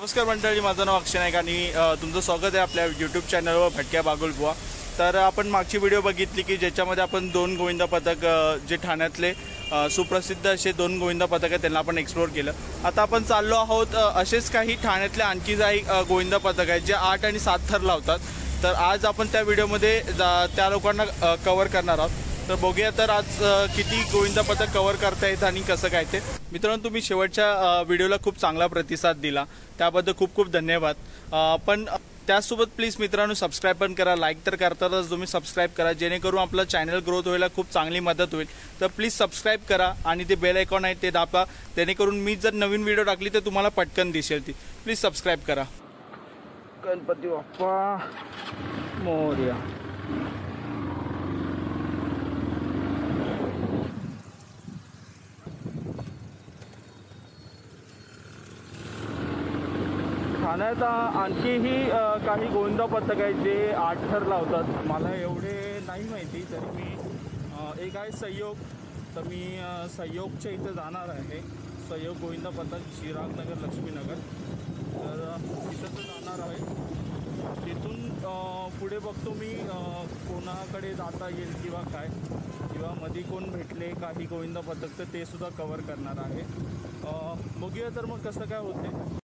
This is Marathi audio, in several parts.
नमस्कार मंडळी माझं नाव अक्षय नाईक आणि तुमचं स्वागत आहे आपल्या यूट्यूब चॅनलवर भटक्या बागुल बुवा. तर आपण मागची व्हिडिओ बघितली की ज्याच्यामध्ये आपण दोन गोविंदा पथक जे ठाण्यातले सुप्रसिद्ध असे दोन गोविंदा पथक आहेत त्यांना आपण एक्सप्लोर केलं. आता आपण चाललो आहोत असेच काही ठाण्यातले आणखी काही गोविंदा पथक आहेत जे आठ आणि सात थर लावतात. तर आज आपण त्या व्हिडिओमध्ये जा- त्या लोकांना कवर करणार आहोत. तर बघूया तर आज किती गोविंदा पथक कव्हर करता येतं आणि कसं काय ते. मित्रांनो तुम्ही शेवटच्या व्हिडिओला खूप चांगला प्रतिसाद दिला. त्याबद्दल खूप खूप धन्यवाद. पण त्याचसोबत प्लीज मित्रांनो सबस्क्राईब पण करा लाईक तर करतातच. तुम्ही सबस्क्राईब करा जेणेकरून आपलं चॅनल ग्रोथ व्हायला खूप चांगली मदत होईल. तर प्लीज सबस्क्राईब करा आणि ते बेल आयकॉन आहे ते दाबा. जेणेकरून मी जर नवीन व्हिडिओ टाकली तर तुम्हाला पटकन दिसेल ती. प्लीज सबस्क्राईब करा. गणपती बाप्पा मोर्या. ठाण्यात आणखीही काही गोविंदा पथक आहेत जे आठ ठर लावतात मला एवढे नाही माहिती तरी मी एक आहे सहयोग तर मी सहयोगच्या इथं जाणार आहे. सहयोग गोविंदा पथक चिरागनगर लक्ष्मीनगर. तर तिथं तर जाणार आहे. तिथून पुढे बघतो मी कोणाकडे जाता येईल किंवा काय. किंवा मध्ये कोण भेटले काही गोविंदा पथक तर ते सुद्धा कवर करणार आहे. बघूया तर मग कसं काय होते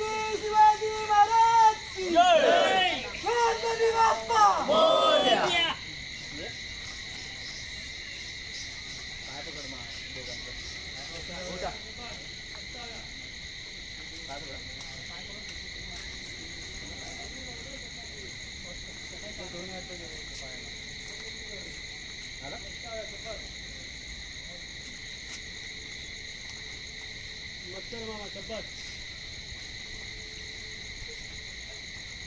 छत्रपती शिवाजी महाराज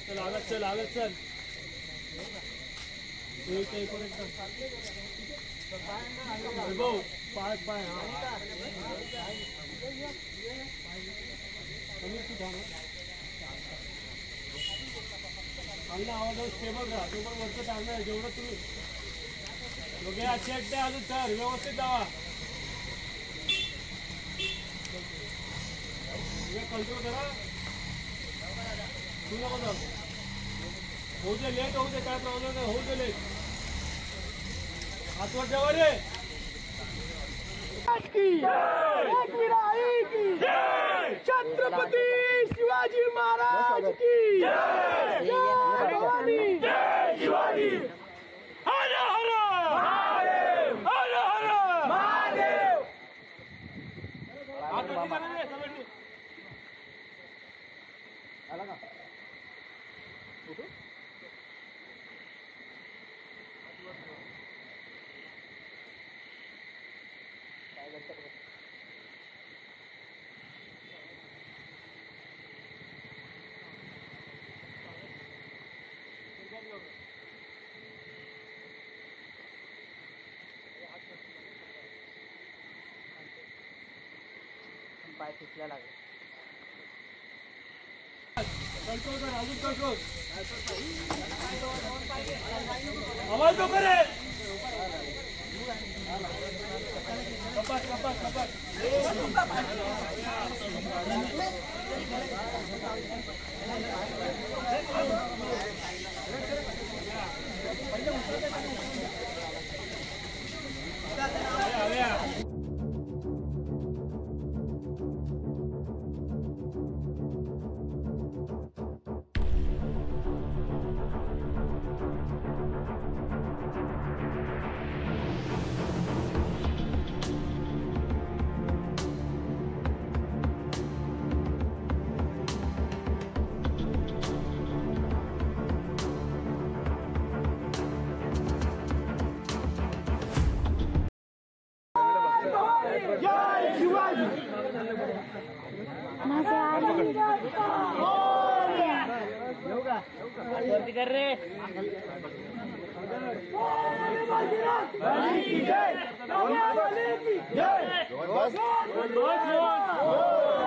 चल आगत चल आगत चल एक एक और एकदम वैभव पाय पाय हा चांगला आवाजावर स्टेबल राहा. तो पण वरचं चांगलं आहे जेवढं तुम्ही दोघे अच्छे एकटे अजून सर व्यवस्थित जावा. कंट्रोल करा. तू नको जाऊ. होऊ दे लेट होऊ दे काय प्रॉब्लेम नाही होऊ दे लेट हातवर ठेवा रे. छत्रपती शिवाजी महाराज की। पाय फिसल्या लागले. कंट्रोल कर अजून कंट्रोल आवाज नको रे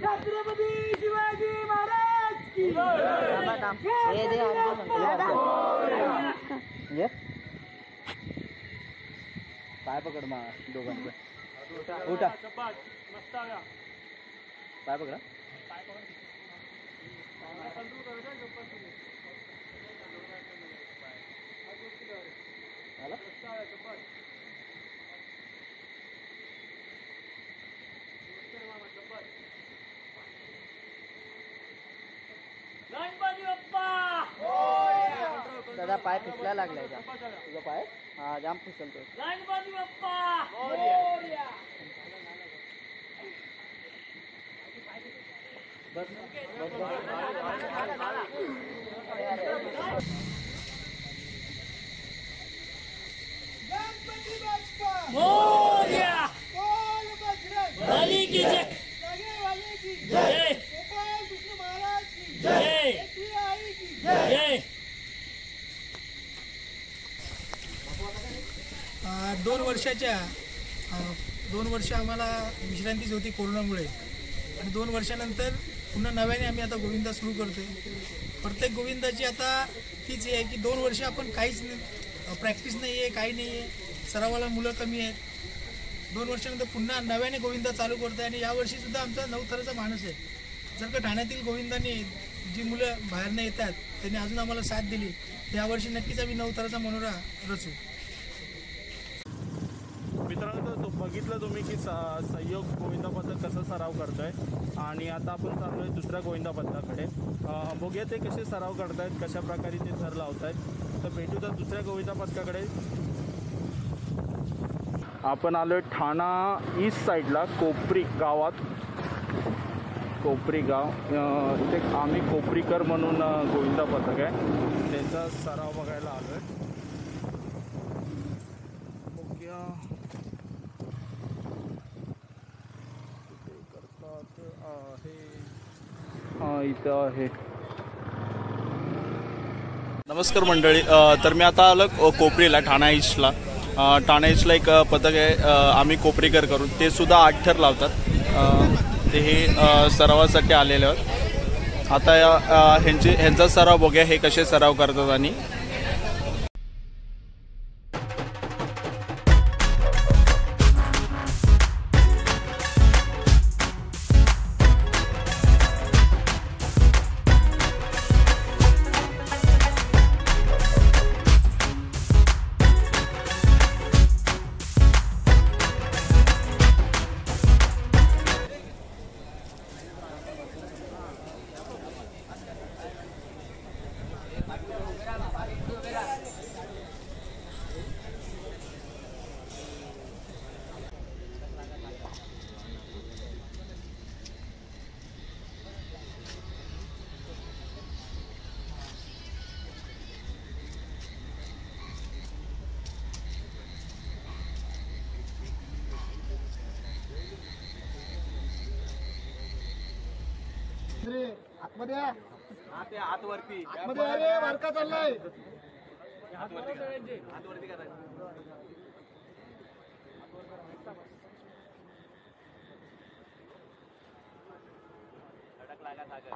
छत्रपती शिवाजी महाराज की पाय पकड मा दोघांचं. उठा. पाय पकडा. आला बाप्पा दादा पाय फिसला लागलाय का? तुझा पाय? हा जाम गणपती बाप्पा गणपती बाप्पा मोर्या बोल बजरंग बली की जय सगळेवाले की जय गोपाळ कृष्ण महाराज की जय एकवी आई की जय अ, दोन वर्षाच्या दोन वर्ष आम्हाला विश्रांतीच होती कोरोनामुळे. आणि दोन वर्षानंतर पुन्हा नव्याने आम्ही आता गोविंदा सुरू करतोय. प्रत्येक गोविंदाची आता तीच हे आहे की दोन वर्ष आपण काहीच प्रॅक्टिस नाही आहे काही नाही आहे सरावाला मुलं कमी आहेत. दोन वर्षानंतर पुन्हा नव्याने गोविंदा चालू करतोय आणि यावर्षीसुद्धा आमचा नवथराचा माणूस आहे. जर का ठाण्यातील गोविंदांनी जी मुलं बाहेरनं येतात त्यांनी अजून आम्हाला साथ दिली यावर्षी नक्कीच आम्ही नऊ थराचा मनोरा रचू मित्रांनो तर तो बघितलं तुम्ही की स- सहयोग गोविंदा पथक कसं सराव करतोय. आणि आता आपण चाललोय दुसऱ्या गोविंदा पथकाकडे बघूया ते कसे सराव करतायत कशा प्रकारे ते थर आहेत तर भेटू तर दुसऱ्या गोविंदा पथकाकडे आपण आलो आहे ठाणा ईस्ट साईडला कोपरी गावात. कोपरी गाव. इथे आम्ही कोपरीकर म्हणून गोविंदा पथक आहे. त्यांचा सराव बघायला आलो आहे कुठे करतात आहे हा इथं आहे. नमस्कार मंडळी. तर मी आता आलो कोपरीला ठाणा ईस्टला ठाणे ठाणा ईस्टला एक पथक आहे. आम्ही कोपरीकर करून. ते सुद्धा आठ ठर लावतात ते हे सरावासाठी आलेले आहेत. आता ह्यांचे ह्यांचा सराव बघूया हे कसे सराव करतात आणि दुसरी आतमध्ये आतवरती. आतमध्ये अरे वारका चाललाय. आतवरती लागा सागर.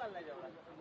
कर ले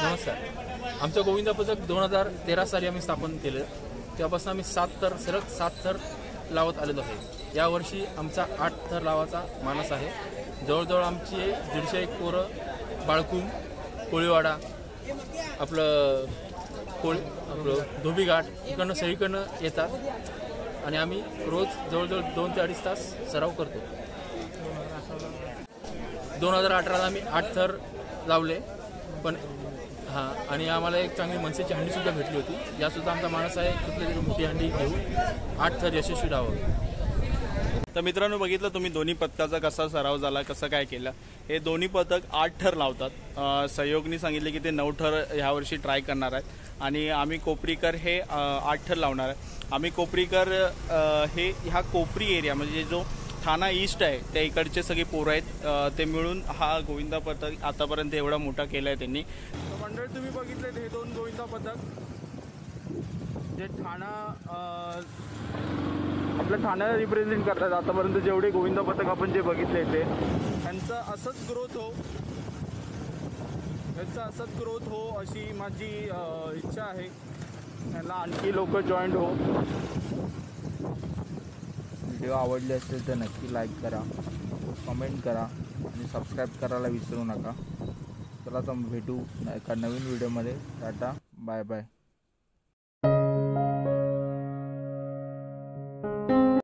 नमस्कार. आमचं गोविंदा पथक दोन हजार तेरा साली आम्ही स्थापन केलं. तेव्हापासून आम्ही सात थर सलग सात थर लावत आलेलो आहे. यावर्षी आमचा आठ थर लावाचा मानस आहे. जवळजवळ आमची दीडशे एक पोरं बाळकुम कोळीवाडा आपलं कोळी आपलं धोबीघाट इकडनं सगळीकडनं येतात. आणि आम्ही रोज जवळजवळ दोन ते अडीच तास सराव करतो. दोन हजार अठराला आम्ही आठ थर लावले पण हां आणि आम्हाला एक चांगली मनसेची हंडीसुद्धा भेटली होती. यासुद्धा आमचा माणूस आहे कुठली तरी मोठी हंडी घेऊन आठ थर यशस्वी डावं तर मित्रांनो बघितलं तुम्ही दोन्ही पथकाचा कसा सराव झाला कसं काय केलं? हे दोन्ही पथक आठ ठर लावतात. सहयोगनी सांगितले की ते नऊ ठर ह्यावर्षी ट्राय करणार आहेत. आणि आम्ही कोपरीकर हे आठ ठर लावणार आहे. आम्ही कोपरीकर हे ह्या कोपरी एरिया म्हणजे जो ठाणा ईस्ट आहे त्या इकडचे सगळे पोरं आहेत. ते मिळून हा गोविंदा पथक आतापर्यंत एवढा मोठा केला आहे त्यांनी मंडळ तुम्ही बघितले हे दोन गोविंदा पथक. जे ठाणा आपल्या ठाण्याला रिप्रेझेंट करतात. आतापर्यंत जेवढे गोविंदा पथक आपण जे बघितले ते त्यांचा असंच ग्रोथ हो. त्यांचा असंच ग्रोथ हो अशी माझी इच्छा आहे. त्यांना आणखी लोक जॉईंट हो. व्हिडिओ आवडले असेल तर नक्की लाईक करा कमेंट करा आणि सबस्क्राईब करायला विसरू नका. चला तर भेटू एका नवीन व्हिडिओमध्ये टाटा बाय बाय